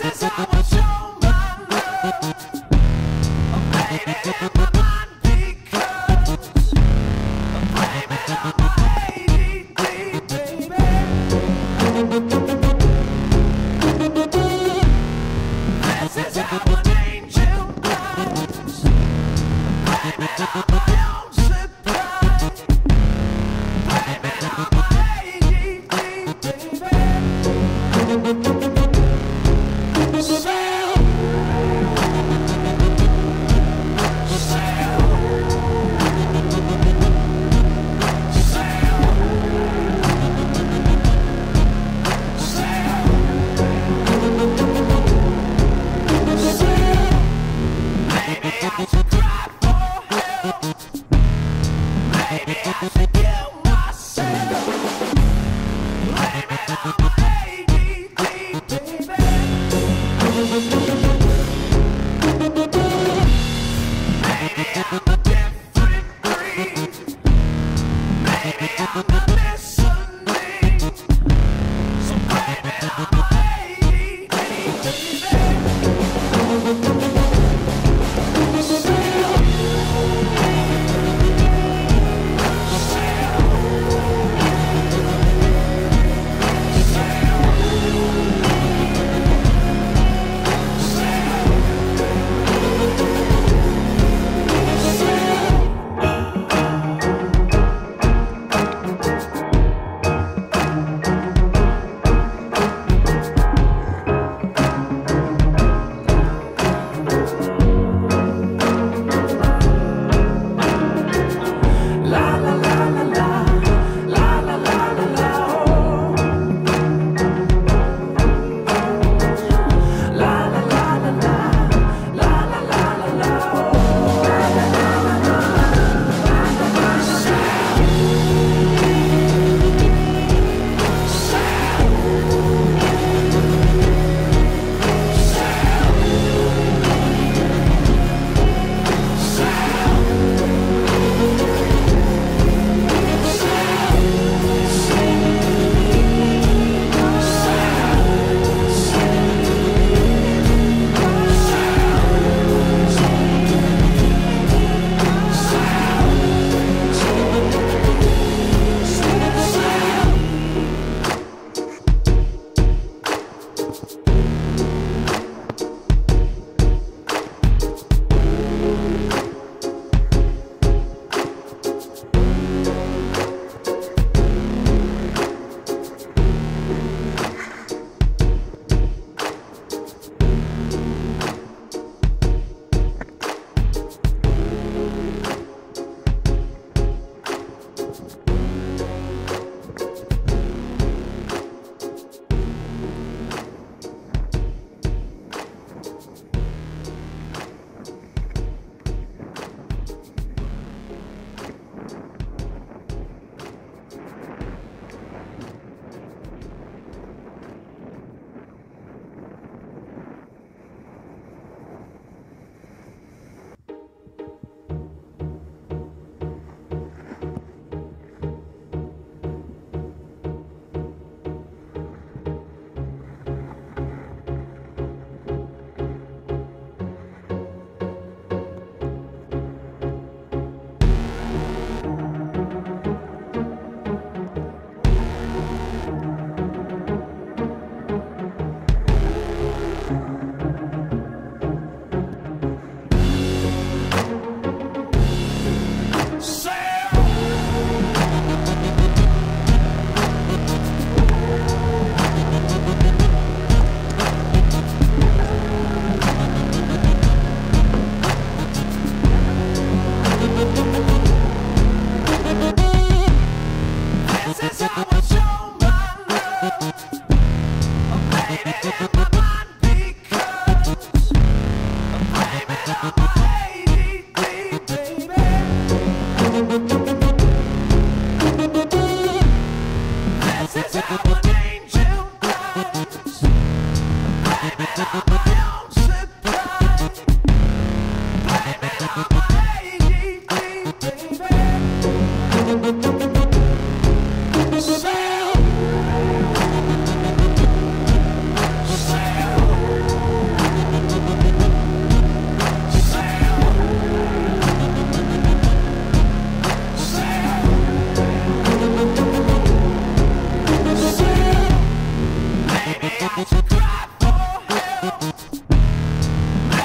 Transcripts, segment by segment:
This is how I show my love. Baby. Baby, I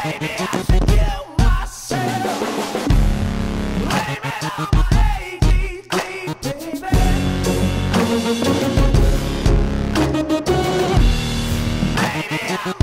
Maybe I'm